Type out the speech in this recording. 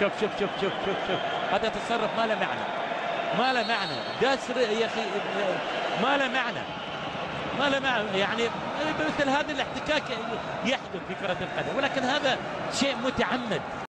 شوف شوف شوف شوف شوف شوف. هذا تصرف ما له معنى. ما له معنى. داس يا أخي ما له معنى. ما له معنى. يعني مثل هذا الاحتكاك يحدث في كرة القدم. ولكن هذا شيء متعمد.